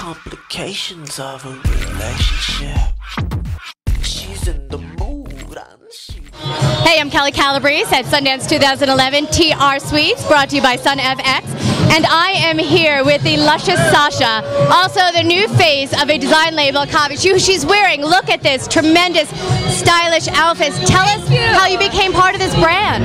indications of a relationship. She's in the mood. Hey, I'm Kelly Calabrese at Sundance 2011 TR Suites, brought to you by Sun FX. And I am here with the luscious Sasha, also the new face of a design label, Copy. She's wearing, look at this, tremendous, stylish outfits. Tell us how you became part of this brand.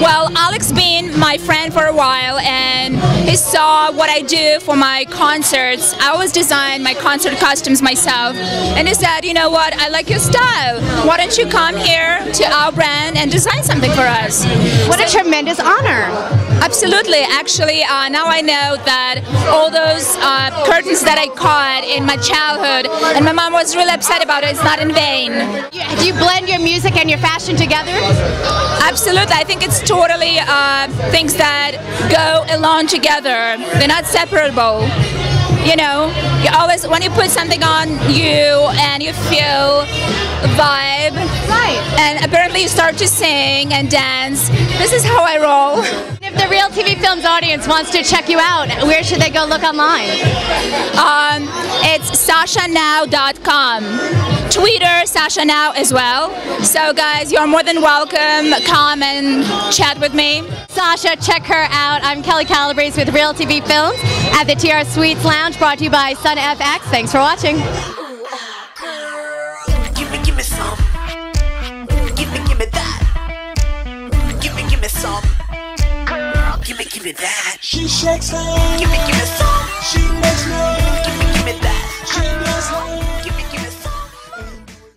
Well, Alex been my friend for a while and he saw what I do for my concerts. I always design my concert costumes myself. And he said, you know what, I like your style. Why don't you come here to our brand and design something for us? What a tremendous honor. Absolutely. Actually, uh, now I know that all those uh, curtains that I caught in my childhood, and my mom was really upset about it, it's not in vain. Do you blend your music and your fashion together? Absolutely. I think it's totally uh, things that go along together. They're not separable. You know, you always when you put something on you and you feel vibe, Right. and apparently you start to sing and dance. This is how I roll. If the Real TV Films audience wants to check you out, where should they go look online? Um, it's sashanow.com. Twitter, Sasha Now as well. So, guys, you're more than welcome. Come and chat with me. Sasha, check her out. I'm Kelly Calabrese with Real TV Films at the TR Suites Lounge, brought to you by Sun FX. Thanks for watching. Give me, that. She shakes her, Give me, give me some. she makes me,